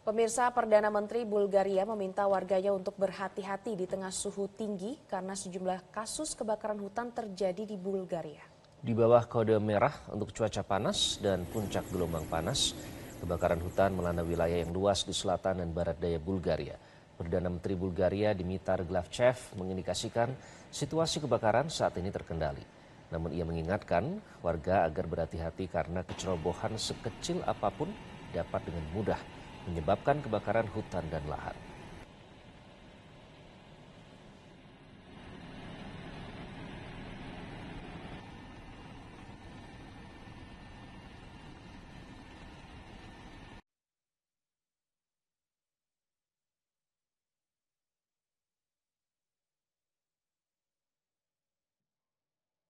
Pemirsa Perdana Menteri Bulgaria meminta warganya untuk berhati-hati di tengah suhu tinggi karena sejumlah kasus kebakaran hutan terjadi di Bulgaria. Di bawah kode merah untuk cuaca panas dan puncak gelombang panas, kebakaran hutan melanda wilayah yang luas di selatan dan barat daya Bulgaria. Perdana Menteri Bulgaria Dimitar Glavchev mengindikasikan situasi kebakaran saat ini terkendali. Namun ia mengingatkan warga agar berhati-hati karena kecerobohan sekecil apa pun dapat dengan mudah menyebabkan kebakaran hutan dan lahan.